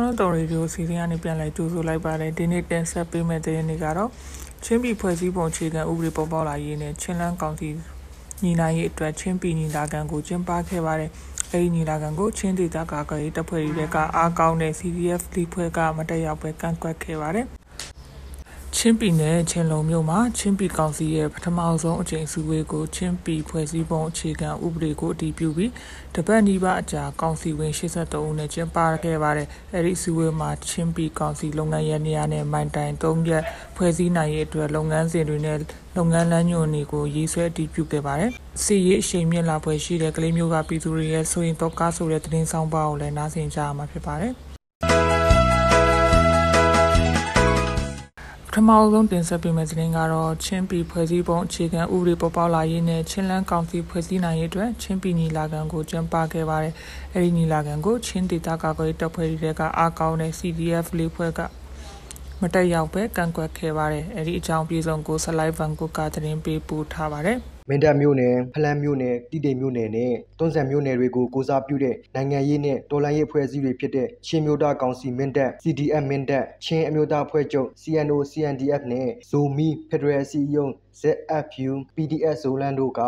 ခွန်းတော်ရေဒီယိုစီစဉ်ကနေပြန်လည်ကြိုးဆိုလိုက်ပါတယ်ဒီနေ့တင်ဆက်ပေးမယ့်တဲ့နေ့ကတော့ချင်းပြည်ဖွဲ့စည်းပုံအခြေခံဥပဒေပေါ်ပေါက်လာရေးနဲ့ချင်းလန်းကောင်စီညီနိုင်ရေးအတွက်ချင်းပြည်ညီလာခံကိုကျင်းပခဲ့ပါတယ်အဲဒီညီလာခံကိုချင်းဒေသကာကွယ်ရေးတပ်ဖွဲ့တွေကအားကောင်းတဲ့ CDF လီဖွဲ့ကမတက်ရောက်ပဲကန့်ကွက်ခဲ့ပါတယ် ချင်းပြည်နယ်ချင်းလုံမြို့မှာချင်းပြည်ကောင်စီရဲ့ပထမဆုံးအကြိမ်စုဝေးကိုချင်းပြည်ဖွဲ့စည်းပုံအခြေခံဥပဒေကိုအတည်ပြုပြီးတပတ်နီးပါးအကြာကောင်စီဝင်83ဦးနဲ့ကျင်းပခဲ့ပါတယ်။အဲဒီစုဝေးမှာချင်းပြည်ကောင်စီလုပ်ငန်းရဲ့နေရာနဲ့မိုင်တိုင်3ရက်ဖွဲ့စည်းနိုင်ရေးအတွက်လုပ်ငန်းစဉ်တွေနဲ့လုပ်ငန်းလမ်းညွှန်တွေကိုရေးဆွဲအတည်ပြုခဲ့ပါတယ်။စီရေးအရှိန်မြင့်လာပွဲရှိတဲ့ကလေးမျိုးကပြည်သူတွေရဲ့ဆိုရင်တော့ကားဆိုတဲ့သတင်းဆောင်ပါကိုလည်းနားဆင်ကြရမှာဖြစ်ပါတယ်။ ထမအောင်ဆုံးတင်ဆက်ပေးမယ့်သတင်းကတော့ချင်းပြည်ဖွဲ့စည်းပုံအခြေခံဥပဒေပေါ်ပေါက်လာရေးနဲ့ချင်းလန်းကောင်စီဖွဲ့စည်းနိုင်ရေးအတွက်ချင်းပြည်ညီလာခံကိုကျင်းပခဲ့ပါတယ်။အဲဒီညီလာခံကိုချင်းဒေသကာကွယ်တပ်ဖွဲ့တွေကအားကောင်းတဲ့ CDF လေးဖွဲ့ကမတက်ရောက်ပဲကန့်ကွက်ခဲ့ပါတယ်။အဲဒီအကြောင်းပြေဆုံးကိုဆလိုက်ဗန်ကိုကသတင်းပေးပို့ထားပါတယ်။ မင်းတပ်မြို့နယ်ဖလန်းမြို့နယ်တိတိမြို့နယ်နဲ့တွန်းဆန်မြို့နယ်တွေကိုကိုစားပြုတဲ့နိုင်ငံရေးနဲ့တော်လှန်ရေးအဖွဲ့အစည်းတွေဖြစ်တဲ့ချင်းမျိုးသားကောင်စီမင်းတပ် CDM မင်းတပ်ချင်းအမျိုးသားအဖွဲ့ချုပ် CNO CNDF နဲ့ဇိုမီဖက်ဒရယ်စီယုံ ZFU PDS ဇိုလန်တို့က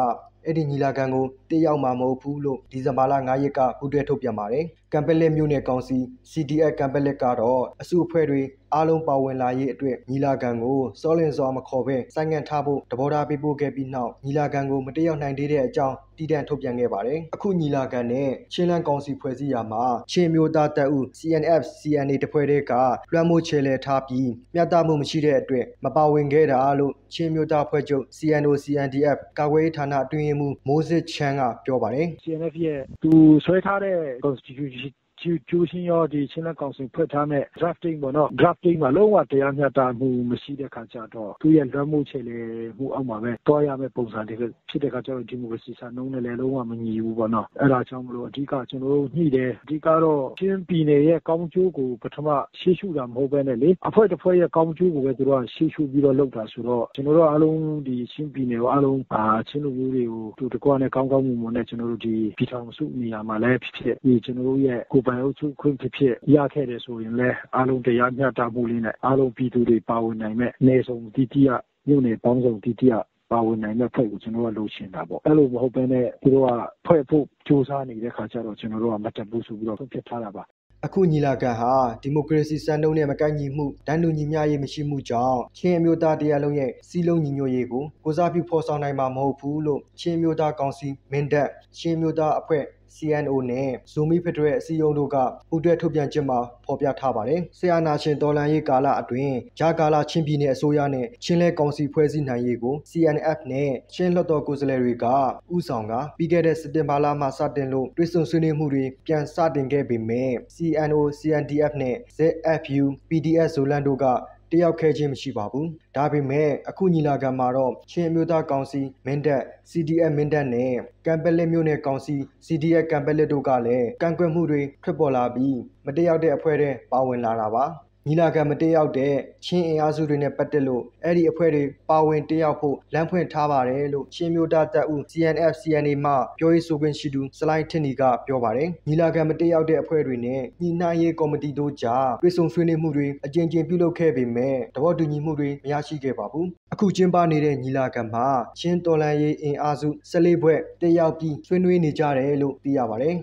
အဲ့ဒီညီလာခံကိုတက်ရောက်မှာမဟုတ်ဘူးလို့ဒီဇင်ဘာလ9ရက်ကပူးတွဲထုတ်ပြန်ပါတယ်။ ကမ်ပလက်မြို့နယ်ကောင်စီ CDF ကမ်ပလက်ကတော့အစုအဖွဲ့တွေအားလုံးပါဝင်လာရေးအတွက်ညီလာခံကိုစောလင်စွာမခေါ်ဘဲစိုင်းငံ့ထားဖို့တဘောထားပေးပို့ခဲ့ပြီးနောက်ညီလာခံကိုမတက်ရောက်နိုင်သေးတဲ့အကြောင်းတည်တံ့ထုတ်ပြန်ခဲ့ပါတယ်။အခုညီလာခံနဲ့ချင်းလန်းကောင်စီဖွဲ့စည်းရာမှာချင်းမျိုးသားတပ်ဦး CNF CNA တဖွဲ့တဲ့ကလွှမ်းမိုးချေလဲထားပြီးမျှတမှုမရှိတဲ့အတွက်မပါဝင်ခဲ့တာလို့ချင်းမျိုးသားဖွဲ့ချုပ် CNO CNDF ကာကွယ်ရေးဌာနအတွင်းရေးမှူးမိုးစစ်ချမ်းကပြောပါတယ် CNF ရဲ့သူဆွဲထားတဲ့ constitution ကျူးချင်းရောဒီချင်းလက်ကောင်စီဖွဲ့ထားမဲ့ drafting ပေါ့နော် drafting မှာလုံးဝတရားမျှတမှုမရှိတဲ့ခါကျတော့သူရဲ့လွှမ်းမိုးချေလေမှုအောက်မှာပဲတွားရမယ့်ပုံစံတွေဖြစ်တဲ့ခါကျတော့ဒီမိုကရေစီစံနှုန်းနဲ့လည်းလုံးဝမညီဘူးပေါ့နော်အဲ့ဒါကြောင့်မလို့အဓိကကျွန်တော်တို့ညှိတယ်အဓိကတော့ချင်းပြည်နယ်ရဲ့ကောင်းကျိုးကိုပထမရှေ့ရှုတာမဟုတ်ဘဲနဲ့လေအဖွဲ့တစ်ဖွဲ့ရဲ့ကောင်းကျိုးကိုပဲသူတို့ကရှေ့ရှုပြီးတော့လုပ်တာဆိုတော့ကျွန်တော်တို့အားလုံးဒီချင်းပြည်နယ်ကိုအားလုံးအာချင်းလူမျိုးတွေကိုသူတကွာနဲ့ကောင်းကောင်းမွန်မွန်နဲ့ကျွန်တော်တို့ဒီပြည်ထောင်စုနေရာမှာလည်းဖြစ်ဖြစ်ဒီကျွန်တော်တို့ရဲ့ကိုပိုင်အုပ်စုခွင့်ဖြစ်ဖြစ်ရခဲ့တယ်ဆိုရင်လည်းအားလုံးတရားမျှတမှုလေးနဲ့အားလုံးပြည်သူတွေပါဝင်နိုင်မဲ့နေဆုံးတတိယမြို့နယ်ပေါင်းစုံတတိယပါဝင်နိုင်တဲ့ဖွဲ့ကိုကျွန်တော်ကလိုချင်တာပေါ့အဲ့လိုမဟုတ်ဘဲနဲ့သူတို့ကဖွဲ့ဖို့စူးစမ်းနေတဲ့ခါကျတော့ကျွန်တော်တို့ကမတက်ဘူးဆိုပြီးတော့ဖွင့်ပြထားတာပါအခုညီလာခံဟာဒီမိုကရေစီစံနှုန်းနဲ့မကိုက်ညီမှုဒဏ်တူညီမျှရေးမရှိမှုကြောင့်ချင်းအမျိုးသားတရားလုံးရဲ့စီးလုံးညီညွတ်ရေးကိုကိုစားပြုဖော်ဆောင်နိုင်မှာမဟုတ်ဘူးလို့ချင်းအမျိုးသားကောင်စီမင်းတပ်ချင်းအမျိုးသားအဖွဲ့ CNO နဲ့ Zoomi Federal အစည်းအရုံးတို့ကပူးတွဲထုတ်ပြန်ချက်မှာဖော်ပြထားပါတယ်။ဆီယနာရှင်တော်လန်ရေးကာလအတွင်းဂျာကာလာချင်းပြည်နယ်အစိုးရနဲ့ချင်းလဲကောင်စီဖွဲ့စည်းနိုင်ရေးကို CNF နဲ့ချင်းလွှတ်တော်ကိုယ်စားလှယ်တွေကဥဆောင်ကပြီးခဲ့တဲ့စက်တင်ဘာလမှာစတင်လို့တွဲဆုံဆွေးနွေးမှုတွေပြန်စတင်ခဲ့ပေမဲ့ CNO CNDF နဲ့ ZFU PDS ဇိုလန်တို့က တယောက်ခဲခြင်းမရှိပါဘူး။ဒါပေမဲ့အခုညီလာခံမှာတော့ချင်းအမျိုးသားကောင်စီမင်းတပ် CDF မင်းတပ်နဲ့ကမ်ပလက်မြို့နယ်ကောင်စီ CDF ကမ်ပလက်တို့ကလည်းကန့်ကွက်မှုတွေထွက်ပေါ်လာပြီးမတယောက်တဲ့အဖွဲ့တွေပါဝင်လာတာပါ။ ညီလာခံမတက်ရောက်တဲ့ချင်းအင်အားစုတွေနဲ့ပတ်သက်လို့အဲ့ဒီအဖွဲ့တွေပါဝင်တက်ရောက်ဖို့လမ်းဖွင့်ထားပါတယ်လို့ချင်းမျိုးသားတပ်ဦး CNF CNA မှပြောရေးဆိုခွင့်ရှိသူစလိုင်းထင်နီကပြောပါတယ်ညီလာခံမတက်ရောက်တဲ့အဖွဲ့တွေနဲ့ညီနိုင်ရေးကော်မတီတို့ကြားတွေ့ဆုံဆွေးနွေးမှုတွေအကြိမ်ကြိမ်ပြုလုပ်ခဲ့ပေမဲ့တဘောတူညီမှုတွေမရရှိခဲ့ပါဘူးအခုကျင်းပနေတဲ့ညီလာခံမှာချင်းတော်လန်ရေးအင်အားစု14ဘွဲ့တက်ရောက်ပြီးဆွေးနွေးနေကြတယ်လို့သိရပါတယ်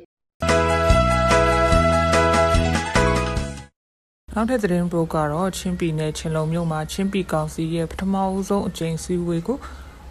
နောက်ထပ်သတင်းပို့ကတော့ချင်းပြည်နယ်ချင်းလုံမြို့မှာချင်းပြည်ကောင်စီရဲ့ပထမအဆုံးအကြိမ်စည်းဝေးကို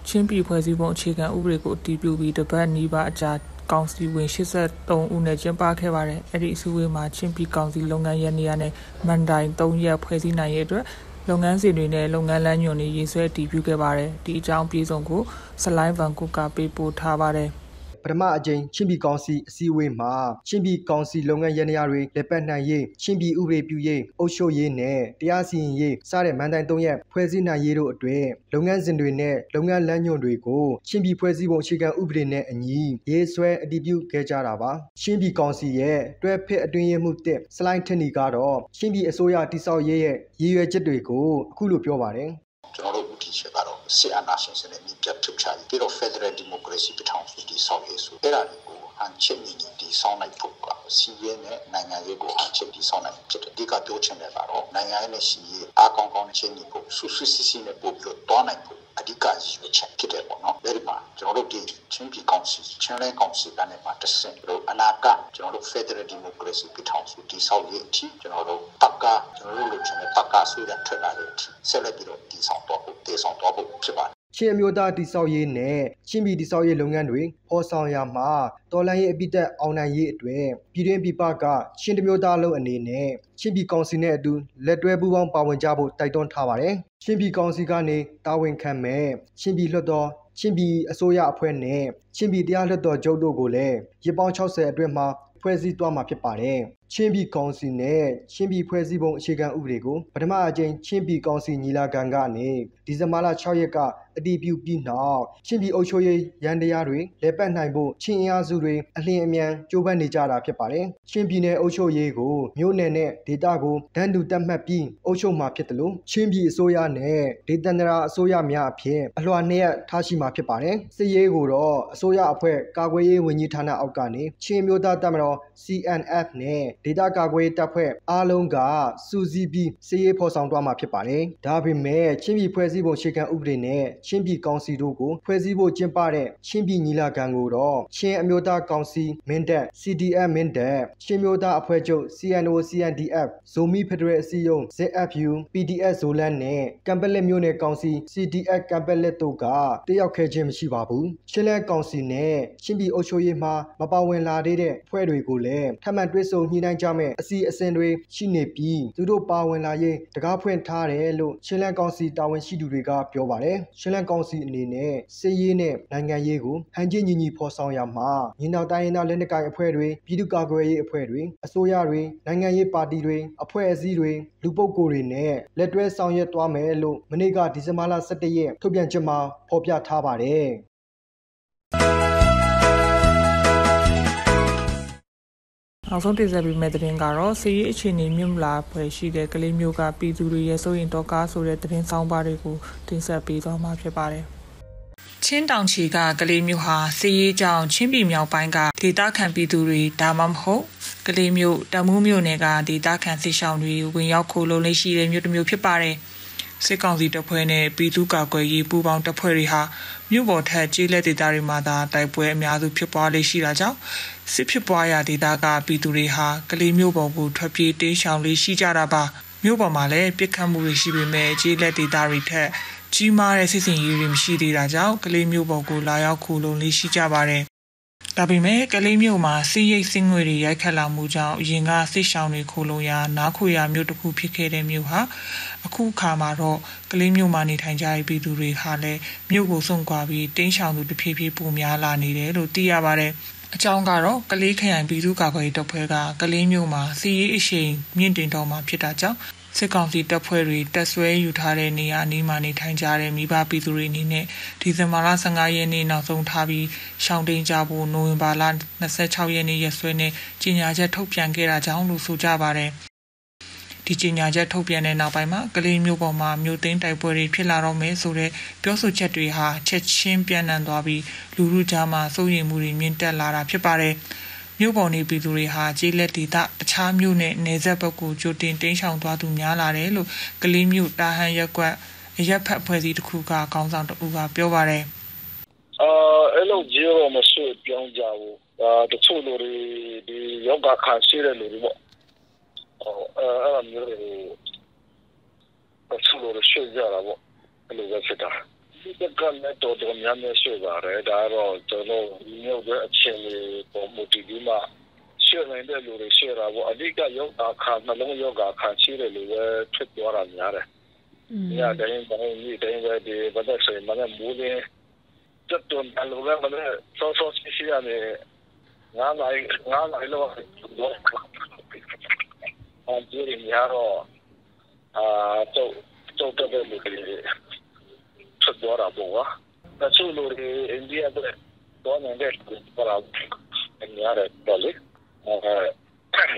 ချင်းပြည်ဖွဲ့စည်းပုံအခြေခံဥပဒေကိုအတည်ပြုပြီးတပတ်နီးပါးအကြာကောင်စီဝင်83ဦးနဲ့ကျင်းပခဲ့ပါတယ်။အဲ့ဒီအစည်းအဝေးမှာချင်းပြည်ကောင်စီလုပ်ငန်းရနေရနဲ့မန်တိုင်3ရက်ဖွဲ့စည်းနိုင်ရေးအတွက်လုပ်ငန်းစဉ်တွေနဲ့လုပ်ငန်းလမ်းညွှန်တွေရေးဆွဲတည်ပြုခဲ့ပါတယ်။ဒီအကြောင်းပြေဆုံးကိုစလိုင်းဗန်ကုကပေးပို့ထားပါတယ်။ ပထမအကြိမ်ချင်းပြည်ကောင်စီအစည်းအဝေးမှာချင်းပြည်ကောင်စီလုပ်ငန်းရန်ရာတွေလက်ပတ်နိုင်ရေးချင်းပြည်ဥပဒေပြုရေးအုပ်ချုပ်ရေးနဲ့တရားစီရင်ရေးစတဲ့မန်တိုင်၃ရက်ဖွဲ့စည်းနိုင်ရေးတို့အတွက်လုပ်ငန်းစဉ်တွေနဲ့လုပ်ငန်းလမ်းညွှန်တွေကိုချင်းပြည်ဖွဲ့စည်းပုံအခြေခံဥပဒေနဲ့အညီရေးဆွဲအတည်ပြုခဲ့ကြတာပါချင်းပြည်ကောင်စီရဲ့တွဲဖက်အတွင်းရေးမှုတစ်စလိုင်းထက်နီကတော့ချင်းပြည်အစိုးရတိစောက်ရေးရဲ့ရည်ရွယ်ချက်တွေကိုအခုလိုပြောပါတယ်ကျွန်တော်တို့ဦးတည်ချက်ကတော့ ဆီအနာရှင်စနစ်မြင့်ပြတ်ထုတ်ချပြီးတော့ Federal Democracy ပထောင်စုတည်ဆောက်ရေးဆိုအဲ့ဒါကိုဟန်ချက်ညီညီတည်ဆောက်နိုင်ဖို့ကစီးရဲနဲ့နိုင်ငံရေးကိုအချက်ပြီးဆောင်နိုင်ဖြစ်တယ်ဒီကပြောချင်တယ်ကတော့နိုင်ငံရေးနဲ့စီးရဲအားကောင်းကောင်းချင်းညီဖို့ဆူဆူစီစီနဲ့ပို့ပြီးတော့တွားနိုင်ဖို့အဓိကရည်ရွယ်ချက်ဖြစ်တယ်ပေါ့နော်အဲဒီမှာကျွန်တော်တို့ဒီချင်းပြည်ကောင်စီချင်းလဲကောင်စီကနေမှာတစ်ဆင့်တို့အနာကကျွန်တော်တို့ Federal Democracy ပြည်ထောင်စုတည်ဆောက်ရေးအထိကျွန်တော်တို့တက်ကကျွန်တော်တို့လိုချင်တဲ့တက်ကဆိုရထွက်လာတဲ့အထိဆက်လက်ပြီးတော့တည်ဆောက်တော့ဖို့တည်ဆောက်တော့ဖို့ဖြစ်ပါတယ်ချင်းအမျိုးသားတိစောက်ရေးနဲ့ချင်းပြည်တိစောက်ရေးလုပ်ငန်းတွေဖော်ဆောင်ရမှာတော်လိုင်းရေးအပိသက်အောင်နိုင်ရေးအတွက်ပြည်တွင်းပြည်ပကချင်းတမျိုးသားလုံးအနေနဲ့ချင်းပြည်ကောင်စီနဲ့အတူလက်တွဲပူးပေါင်းပါဝင်ကြဖို့တိုက်တွန်းထားပါတယ်။ချင်းပြည်ကောင်စီကနေတာဝန်ခံမဲ့ချင်းပြည်လွှတ်တော်ချင်းပြည်အစိုးရအဖွဲ့နဲ့ချင်းပြည်တရားလွှတ်တော်ချုပ်တို့ကိုလည်းရပောင်း60အတွင်းမှာဖွဲ့စည်းသွားမှာဖြစ်ပါတယ်။ချင်းပြည်ကောင်စီနဲ့ချင်းပြည်ဖွဲ့စည်းပုံအခြေခံဥပဒေကိုပထမအကြိမ်ချင်းပြည်ကောင်စီညီလာခံကနေဒီဇင်ဘာလ6ရက်ကအတည်ပြုပြီးနောက်ချင်းပြည်အုပ်ချုပ်ရေးရန်တရားတွေလက်ပတ်နိုင်ဖို့ချင်းအင်အားစုတွေအလင်းအမြန်ကြိုးပမ်းနေကြတာဖြစ်ပါတယ်။ချင်းပြည်နယ်အုပ်ချုပ်ရေးကိုမြို့နယ်နဲ့ဒေသကိုဒန်းတူတက်မှတ်ပြီးအုပ်ချုပ်မှာဖြစ်တယ်လို့ချင်းပြည်အစိုးရနဲ့ဒေသန္တရာအစိုးရများအဖြစ်အလွှာနဲ့ထားရှိမှာဖြစ်ပါတယ်။စစ်ရေးကိုတော့အစိုးရအဖွဲ့ကာကွယ်ရေးဝန်ကြီးဌာနအောက်ကနေချင်းမျိုးသားတပ်မတော် CNF နဲ့ဒေသကာကွယ်တပ်ဖွဲ့အားလုံးကစူးစီးပြီးစစ်ရေးဖော်ဆောင်သွားမှာဖြစ်ပါတယ်။ဒါပေမဲ့ချင်းပြည်ဖွဲ့စည်းပုံအခြေခံဥပဒေနဲ့ချင်းပြည်ကောင်စီတို့ကိုဖွဲ့စည်းဖို့ကျင်းပတဲ့ချင်းပြည်ညီလာခံကိုတော့ချင်းအမျိုးသားကောင်စီမင်းတပ် CDF မင်းတပ်ချင်းမျိုးသားအဖွဲ့ချုပ် CNO CNDF ဇိုမီဖက်ဒရယ်အစည်းအရုံး ZFU PDS ဇိုလန်နဲ့ကမ်ပလက်မျိုးနယ်ကောင်စီ CDF ကမ်ပလက်တို့ကတယောက်ခဲခြင်းမရှိပါဘူးချင်းလဲကောင်စီနဲ့ချင်းပြည်အုပ်ချုပ်ရေးမှမပါဝင်လာသေးတဲ့ဖွဲ့တွေကိုလည်းထပ်မံတွဲဆုံညှိနှိုင်းကြမဲ့အစီအစဉ်တွေရှိနေပြီးသူတို့ပါဝင်လာရေးတကားဖွင့်ထားတယ်လို့ချင်းလန်ကောင်စီတာဝန်ရှိသူတွေကပြောပါတယ်ချင်းလန်ကောင်စီအနေနဲ့စစ်ရေးနဲ့နိုင်ငံရေးကိုဟန်ချင်းညီညီဖော်ဆောင်ရမှာညီနောင်တိုင်းရင်းသားလက်နက်ကိုင်အဖွဲ့တွေပြည်သူ့ကာကွယ်ရေးအဖွဲ့တွေအစိုးရတွေနိုင်ငံရေးပါတီတွေအဖွဲ့အစည်းတွေလူပုဂ္ဂိုလ်တွေနဲ့လက်တွဲဆောင်ရွက်သွားမယ်လို့မနေ့ကဒီဇင်ဘာလ17ရက်ထုတ်ပြန်ချက်မှာဖော်ပြထားပါတယ် နောက်ဆုံးတင်ဆက်ပေးမယ့်သတင်းကတော့စီးရီအခြေအနေမြင့်မလာဖွယ်ရှိတဲ့ကလေးမျိုးကပြည်သူတွေရဲ့စိုးရင်တော့ကားဆိုတဲ့သတင်းဆောင်ပါတွေကိုတင်ဆက်ပေးသွားမှာဖြစ်ပါတယ်။ချင်းတောင်ချီကကလေးမျိုးဟာစီးရီကြောင်ချင်းပြည်မြောက်ပိုင်းကဒေသခံပြည်သူတွေဒါမှမဟုတ်ကလေးမျိုးတမူးမျိုးနယ်ကဒေသခံစစ်ဆောင်တွေဝင်ရောက်ခိုးလုံလေးရှိတဲ့မြို့တစ်မျိုးဖြစ်ပါတယ်။စစ်ကောင်စီတပ်ဖွဲ့နဲ့ပြည်သူ့ကာကွယ်ရေးပူးပေါင်းတပ်ဖွဲ့တွေဟာမြို့ပေါ်ထက်ကျေးလက်ဒေသတွေမှာသာတိုက်ပွဲအများစုဖြစ်ပွားလေးရှိတာကြောင့် စစ်ဖြစ်ပွားရာဒေသကပြည်သူတွေဟာကလေးမြို့ပေါ်ကိုထွက်ပြေးတေးရှောင်လေးရှိကြတာပါမြို့ပေါ်မှာလည်းပြစ်ခတ်မှုတွေရှိပေမဲ့ကျေးလက်ဒေသတွေထက်ကြီးမားတဲ့စစ်စင်ရေးတွေမရှိသေးတာကြောင့်ကလေးမြို့ပေါ်ကိုလာရောက်ခိုးလုံလေးရှိကြပါတယ်ဒါပေမဲ့ကလေးမျိုးမှာစီးရိတ်စင်းငွေတွေရိုက်ခတ်လာမှုကြောင့်အရင်ကစစ်ရှောင်းတွေခိုလုံရာနားခွေရာမျိုးတစ်ခုဖြစ်ခဲ့တဲ့မျိုးဟာအခုအခါမှာတော့ကလေးမျိုးမှာနေထိုင်ကြတဲ့ပြည်သူတွေဟာလည်းမြို့ကိုစွန့်ခွာပြီးတင်းရှောင်သူတစ်ဖြည်းဖြည်းပိုများလာနေတယ်လို့သိရပါတယ် အကြောင်းကတော့ကလေးခရိုင်ပြည်သူ့ကာကွယ်ရေးတပ်ဖွဲ့ကကလေးမျိုးမှာစီးရေးအရှိန်မြင့်တင်တော့မှာဖြစ်တာကြောင့်စစ်ကောင်စီတပ်ဖွဲ့တွေတက်ဆွဲယူထားတဲ့နေရာအနီးမှာနေထိုင်ကြတဲ့မိဘပြည်သူတွေအနေနဲ့ဒီဇင်ဘာလ15ရက်နေ့နောက်ဆုံးထားပြီးရှောင်းတိန်ကြဖို့နိုဝင်ဘာလ26ရက်နေ့ရက်စွဲနဲ့ကြေညာချက်ထုတ်ပြန်ခဲ့တာကြောင့်လို့ဆိုကြပါတယ် ဒီကြေညာချက်ထုတ်ပြန်တဲ့နောက်ပိုင်းမှာကလေးမျိုးပေါ်မှာမြို့သိမ်းတိုက်ပွဲတွေဖြစ်လာတော့မယ်ဆိုတဲ့ပြောဆိုချက်တွေဟာချက်ချင်းပြန့်နှံ့သွားပြီးလူလူကြားမှာစိုးရိမ်မှုတွေမြင့်တက်လာတာဖြစ်ပါတယ်။မြို့ပေါ်နေပြည်သူတွေဟာကျေးလက်ဒေသတခြားမြို့နဲ့နယ်စပ်ဘက်ကိုကြိုတင်တင်းရှောင်သွားသူများလာတယ်လို့ကလေးမြို့တာဟန်ရက်ကွက်အရက်ဖက်ဖွဲ့စည်းတစ်ခုကခေါင်းဆောင်တဦးကပြောပါတယ်။အာအဲ့လိုကြီးရောမရှိပြောင်းကြဘူး။အာတချို့လူတွေဒီယောဂခံရှိတဲ့လူတွေပေါ့။ အော်အဲ့လိုမျိုးတွေတချို့လူတွေရှိကြတာပေါ့။အဲ့လိုပဲဖြစ်တာ။ဒီကလည်းတော်တော်များများရှိပါတယ်ဒါတော့ကျွန်တော်မြို့ရဲ့အခြေအနေပေါ်မူတည်ပြီးမှရှင်းနေတဲ့လူတွေရှင်းတာပေါ့အဓိကယောဂအခါနှလုံးယောဂအခါရှိတဲ့လူပဲဖြစ်သွားတာများတယ်။ညတိုင်းတိုင်းဒီတိုင်းပဲဒီဘာသာဆိုင်မနဲ့မူးနေကျတော့ဘယ်လိုလဲမလဲစောစောရှိရှိရနေငါလိုက်ငါလိုက်လို့ အကြည့်ရတော့အာတော့တော့တဲ့လူတွေထွက်သွားတာပေါ့ကွာတချို့လူတွေအိန္ဒိယကတော့နိုင်တဲ့ပရာအများရတယ်လေအဲ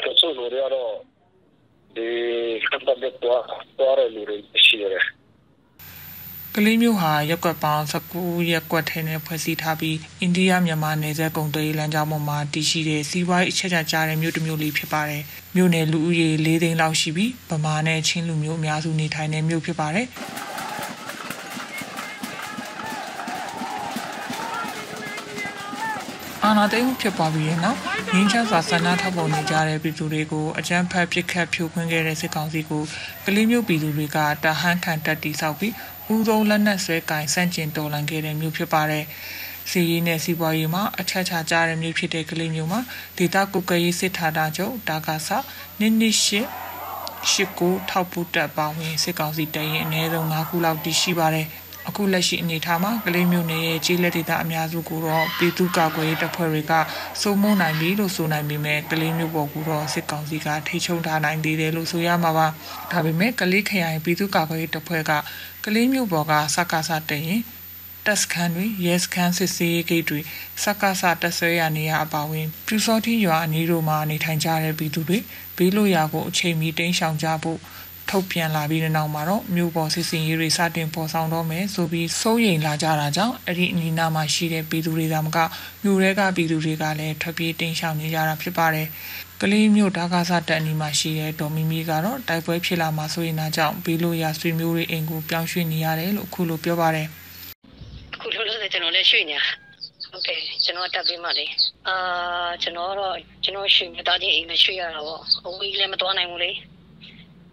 တချို့လူတွေကတော့ဒီကပ်တဲ့တော့တော့လူတွေရှိတယ် ကကလေးမျိုးဟာရက်ကွက်ပေါင်း19ရက်ကွက်ထဲနဲ့ဖွဲ့စည်းထားပြီးအိန္ဒိယမြန်မာနယ်စပ်ကုန်သွယ်ရေးလမ်းကြောင်းပေါ်မှာတည်ရှိတဲ့စီးပွားရေးအချက်အချာတဲ့မြို့တစ်မြို့လေးဖြစ်ပါတယ်။မြို့နယ်လူဦးရေ၄သိန်းလောက်ရှိပြီးဗမာနဲ့ချင်းလူမျိုးအများစုနေထိုင်တဲ့မြို့ဖြစ်ပါတယ်။အာနာသိန်းဖြစ်ပွားပြီးတဲ့နောက်ငင်းချစွာဆန္ဒထောက်ပုံနေကြတဲ့ပြည်သူတွေကိုအကြမ်းဖက်ပစ်ခတ်ဖြိုခွင်းခဲ့တဲ့စစ်ကောင်စီကိုကလေးမျိုးပြည်သူတွေကတဟန်းခံတက်တီဆောက်ပြီး ဦးဆုံးလက်နက်ဆွဲကင်စန့်ကျင်တော်လှန်ခဲ့တဲ့မျိုးဖြစ်ပါတယ်။စီရေးနဲ့စီးပွားရေးမှာအချက်ချာကြတဲ့မျိုးဖြစ်တဲ့ကလေးမျိုးမှာဒေတာကုကရေးစစ်ထာတာချုပ်ဒါကဆာနင်းနိရှိရှိကိုထောက်ပူတက်ပါဝင်စစ်ကောင်စီတရင်အနည်းဆုံး၅ခုလောက်တည်ရှိပါတယ်။ အခုလက်ရှိအနေအထားမှာကလေးမျိုးနယ်ရဲ့ကြီးလက်ဒေသအများစုကိုတော့ပြည်သူ့ကာကွယ်ရေးတပ်ဖွဲ့တွေကစိုးမိုးနိုင်ပြီလို့ဆိုနိုင်ပေမဲ့ကလေးမျိုးပေါ်ကတော့စစ်ကောင်စီကထိချုံထားနိုင်သေးတယ်လို့ဆိုရမှာပါဒါပေမဲ့ကလေးခရိုင်ပြည်သူ့ကာကွယ်ရေးတပ်ဖွဲ့ကကလေးမျိုးပေါ်ကစကားစတဲ့ရင်တက်စခန်းတွေရဲစခန်းစစ်ဆေးရေးဂိတ်တွေစကားစတက်ဆွဲရနေရအပါဝင်ပြူစောတိရွာအနီးတို့မှာနေထိုင်ကြတဲ့ပြည်သူတွေဘေးလို့ရာကိုအချိန်မီတင်းရှောင်ကြဖို့ ထုတ်ပြန်လာပြီးတဲ့နောက်မှာတော့မြို့ပေါ်စစ်စင်ရေးတွေစတင်ပေါ်ဆောင်တော့မယ်ဆိုပြီးစိုးရိမ်လာကြတာကြောင့်အဲ့ဒီအနီးနားမှာရှိတဲ့ပြည်သူတွေကမကမြို့ရဲကပြည်သူတွေကလည်းထွက်ပြေးတိမ်းရှောင်နေကြတာဖြစ်ပါတယ်ကလေးမျိုးဒါကားစားတက်အနီးမှာရှိတဲ့ဒေါ်မီမီကတော့တိုက်ပွဲဖြစ်လာမှာဆိုရင်တော့ကြောင့်ဘေးလို့ရဆွေမျိုးတွေအိမ်ကိုပြောင်းရွှေ့နေရတယ်လို့အခုလိုပြောပါတယ်အခုလိုလို့ကျွန်တော်လည်းရွှေ့နေတာဟုတ်ကဲ့ကျွန်တော်တက်ပြီးမှလေအာကျွန်တော်တော့ကျွန်တော်ရွှေ့မသားချင်းအိမ်မှာရွှေ့ရတာပေါ့အဝေးလည်းမသွားနိုင်ဘူးလေ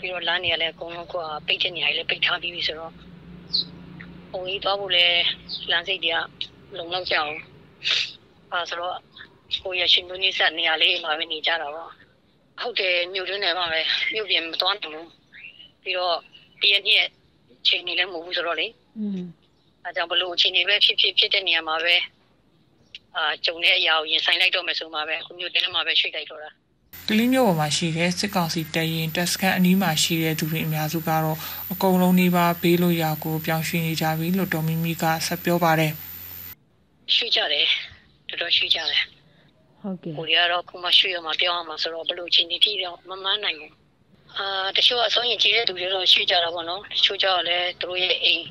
ပြီးတော့လမ်းတွေကလည်းအကုန်လုံးကပိတ်တဲ့နေရာတွေလည်းပိတ်ထားပြီးပြီဆိုတော့ဟိုကြီးသွားဖို့လည်းလမ်းစိတ်တွေကလုံလောက်ကြအောင်အဲဆိုတော့ကိုရရှင်မျိုးကြီးဆက်နေရာလေးမှာပဲနေကြတာပေါ့ဟုတ်တယ်မြို့တွင်းထဲမှာပဲမြို့ပြင်မသွားနိုင်ဘူးပြီးတော့ဒီရက်နေ့ချိန်နေလည်းမဟုတ်ဘူးဆိုတော့လေอืมအဲကြောင့်ဘလို့ချိန်နေပဲဖြစ်ဖြစ်ဖြစ်တဲ့နေရာမှာပဲအာဂျုံတဲ့အရာကိုရင်ဆိုင်လိုက်တော့မယ်ဆိုမှပဲခုမြို့တွင်းထဲမှာပဲရွှေ့လိုက်တော့တာ ကလေးမျိုးပေါ်မှာရှိတဲ့စစ်ကောင်စီတရင်တက်စကန်အနီးမှာရှိတဲ့သူတွေအများစုကတော့အကုန်လုံးနေပါဘေးလို့ရာကိုပြောင်းရွှေ့နေကြပြီလို့ဒေါ်မီမီကဆက်ပြောပါတယ်ရွှေ့ကြတယ်တော်တော်ရွှေ့ကြတယ်ဟုတ်ကဲ့ကိုရီးယားတော့ခုမှရွှေ့ရမှာပြောင်းအောင်ဆိုတော့ဘလို့ချင်းတီတီတော့မမှန်းနိုင်ဘူးအာတချို့အဆုံးရင်ကြီးတဲ့သူတွေတော့ရွှေ့ကြတာပေါ့နော်တချို့ကြောင့်လည်းသူတို့ရဲ့အိမ်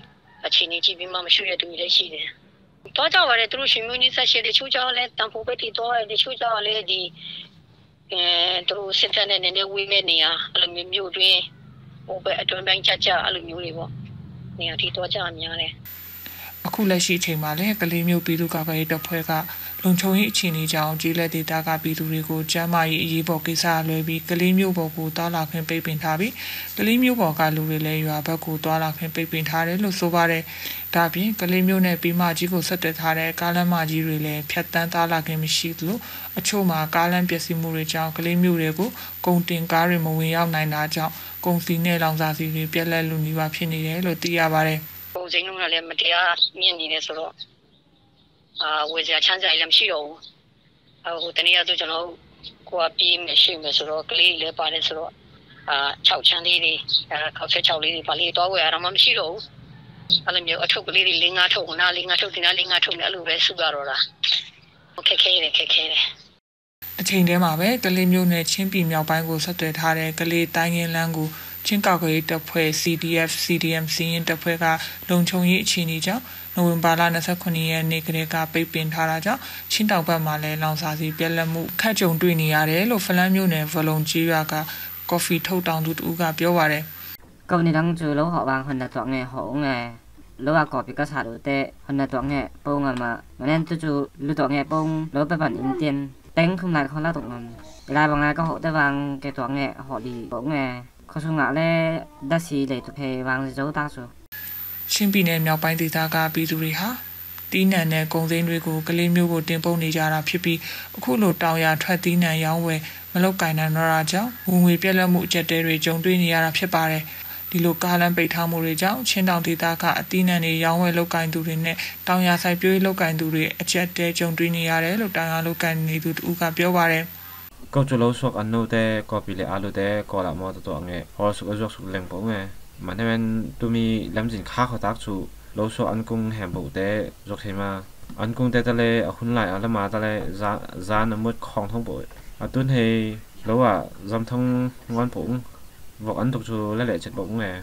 အခြေအနေကြည့်ပြီးမှမရွှေ့တဲ့သူတွေလည်းရှိတယ်တော့ကြပါလေသူတို့ရှင်မျိုးကြီးဆက်ရှိတဲ့ချို့ကြောင့်လည်းတန်ဖိုးပဲတီတော့တယ်ချို့ကြောင့်လည်းဒီ အဲသူတို့စစ်တပ်နဲ့နည်းနည်းဝေးမဲ့နေရအဲ့လိုမျိုးမြို့တွင်းဟိုဘက်အတွင်းပိုင်းကြကြအဲ့လိုမျိုးတွေပေါ့နေရာထိတော့ကြများတယ် အခုလက်ရှိအချိန်မှာလည်းကလေးမျိုးပြည်သူ့ကာကွယ်ရေးတပ်ဖွဲ့ကလုံခြုံရေးအခြေအနေကြောင့်ကြီးလက်ဒေတာကပြည်သူတွေကိုကျန်းမာရေးအရေးပေါ်ကိစ္စလွှဲပြီးကလေးမျိုးပေါ်ကိုတောလာခွင့်ပိတ်ပင်ထားပြီးကလေးမျိုးပေါ်ကလူတွေလည်းရွာဘက်ကိုတောလာခွင့်ပိတ်ပင်ထားတယ်လို့ဆိုပါတယ်။ဒါပြင်ကလေးမျိုးနဲ့ပြီးမှကြီးကိုဆက်သွယ်ထားတဲ့ကားလမ်းမကြီးတွေလည်းဖြတ်တန်းတောလာခွင့်မရှိသလိုအချို့မှာကားလမ်းပျက်စီးမှုတွေကြောင့်ကလေးမျိုးတွေကိုကုန်တင်ကားတွေမဝင်ရောက်နိုင်တာကြောင့်ကုန်စည်နဲ့လောင်စာဆီတွေပြက်လက်လူနေပါဖြစ်နေတယ်လို့သိရပါတယ်။ ပုံစံလုံးကလည်းမတရားမြင့်နေတယ်ဆိုတော့အာဝေစရာချမ်းစာလည်းမရှိတော့ဘူးအဟိုတနေ့ကဆိုကျွန်တော်ကိုကပြေးမယ်ရှိမယ်ဆိုတော့ကလေးလည်းပါတယ်ဆိုတော့အာ6ချမ်းလေးတွေအဲခောက်ချက်6လေးတွေပါလေးတော့ဝယ်ရတော့မှမရှိတော့ဘူးအဲ့လိုမျိုးအထုပ်ကလေးတွေ၄၅ထုပ်နား၄၅ထုပ်ဒီနား၄၅ထုပ်နဲ့အဲ့လိုပဲစုရတော့တာခက်ခဲတယ်ခက်ခဲတယ်အချိန်တည်းမှာပဲကလေးမျိုးနဲ့ချင်းပြည်မြောက်ပိုင်းကိုဆက်သွယ်ထားတဲ့ကလေးတိုင်းရင်းလန်းကို ချင်းကောက်ခွေတပ်ဖွဲ့ CDF CDM စီရင်တပ်ဖွဲ့ကလုံခြုံရေးအခြေအနေကြောင့်နိုဝင်ဘာလ29ရက်နေ့ကလေးကပိတ်ပင်ထားတာကြောင့်ချင်းတောင်ဘက်မှာလည်းလောင်စာဆီပြက်လက်မှုခက်ကြုံတွေ့နေရတယ်လို့ဖလန်းမြို့နယ်ဗလုံကြီးရွာကကော်ဖီထုတ်တောင်သူတူကပြောပါတယ်ကောင်းနေတော့ကျလို့ဟောပါဟန်တော့ငယ်ဟောငယ်လောကကော်ပီကစားလို့တဲ့ဟန်တော့ငယ်ပုံငါမှာမနန်တူတူလူတော့ငယ်ပုံလောပပန်အင်တင်တဲခုနာခေါ်လာတော့ငမ်လာဘငါကဟောတဲ့ဘန်ကဲတော့ငယ်ဟောဒီပုံငယ် ခေါ်ဆုငါလဲဒစီလေတဖေဝမ်ဇိုတာဆိုချင်းပြည်နယ်မြောက်ပိုင်းဒေသကပြည်သူတွေဟာတီးနှံနဲ့ကုန်စိမ်းတွေကိုကလေးမျိုးကိုတင်ပို့နေကြတာဖြစ်ပြီးအခုလိုတောင်ယာထွက်တီးနှံရောင်းဝယ်မလုတ်ကင်နိုင်တော့တာကြောင့်ဝင်ငွေပြက်လက်မှုအကျက်တဲတွေကြုံတွေ့နေရတာဖြစ်ပါတယ်ဒီလိုကားလမ်းပိတ်ထားမှုတွေကြောင့်ချင်းတောင်ဒေသကအတီးနှံတွေရောင်းဝယ်လုတ်ကင်သူတွေနဲ့တောင်ယာဆိုင်ပြိုးလုတ်ကင်သူတွေအကျက်တဲကြုံတွေ့နေရတယ်လို့တောင်ယာလုတ်ကင်နေသူတူကပြောပါတယ် câu chú lâu suộc ăn nô tê có bị lệ alo tê có là mò tụ nghe họ suộc ở ruột suộc lèng bố nghe mà thế bên tôi mi làm gì khác họ tác chú lâu suộc ăn cung hẹn bổ tê ruột thế mà ăn cung tê ta lê ở hun lại ở mà ta lê ra giá nó mất khong thông bội à tuân hề lâu à dám thông ngon bụng vọc ăn tục chú lệ lệ chết bụng nghe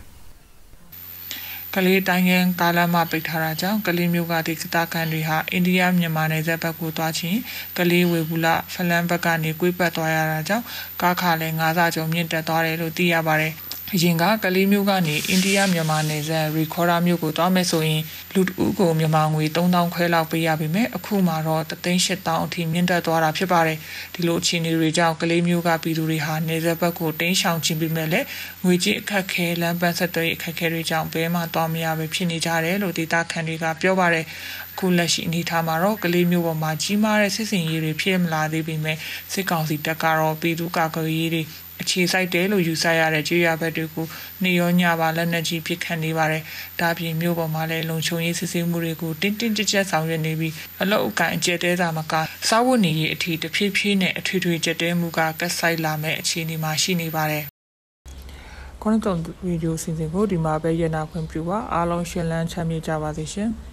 ကကလေးတိုင်းရန်ကားလမ်းမပိတ်ထားတာကြောင့်ကလေးမျိုးကဒေသခံတွေဟာအိန္ဒိယမြန်မာနယ်စပ်ဘက်ကိုသွားချင်းကလေးဝေဘူးလဖလန်ဘက်ကနေကွေးပတ်သွားရတာကြောင့်ကားခါလည်း9စာကျော်မြင့်တက်သွားတယ်လို့သိရပါတယ်။ အရင်ကကလေးမျိုးကနေအိန္ဒိယမြန်မာနယ်စပ်ရီခေါ်ရာမျိုးကိုသွားမယ်ဆိုရင်လူတဦးကိုမြန်မာငွေ3000ခွဲလောက်ပေးရပေမဲ့အခုမှတော့38000အထိမြင့်တက်သွားတာဖြစ်ပါတယ်ဒီလိုအခြေအနေတွေကြောင့်ကလေးမျိုးကပြည်သူတွေဟာနယ်စပ်ဘက်ကိုတင်းရှောင်ခြင်းပြီးမဲ့လည်းငွေကြေးအခက်ခဲလမ်းပန်းဆက်သွယ်အခက်ခဲတွေကြောင့်ဘဲမှသွားမရပဲဖြစ်နေကြတယ်လို့ဒေတာခန်တွေကပြောပါတယ်ခုလက်ရှိအနေထားမှာတော့ကလေးမျိုးပေါ်မှာကြီးမားတဲ့စစ်စင်ရေးတွေဖြစ်မလာသေးပေမဲ့စစ်ကောင်စီတပ်ကတော့ပြည်သူ့ကာကွယ်ရေးတွေ အခြေစိုက်တယ်လို့ယူဆရတဲ့ကြေးရဘက်တွေကိုနေရောညပါလက်နက်ကြီးပစ်ခတ်နေပါတယ်။ဒါပြင်မြို့ပေါ်မှာလည်းလုံခြုံရေးစစ်ဆေးမှုတွေကိုတင်းတင်းကြပ်ကြပ်ဆောင်ရွက်နေပြီးအလောက်အကန်အကျဲတဲတာမကစားဝတ်နေရေးအထီးတဖြည်းဖြည်းနဲ့အထွေထွေကြက်တဲမှုကကက်ဆိုင်လာမဲ့အခြေအနေမှာရှိနေပါတယ်။ကွန်တုံဗီဒီယိုစီစဉ်ကိုဒီမှာပဲရနာခွင့်ပြုပါအားလုံးရှင်းလန်းချမ်းမြေ့ကြပါစေရှင်။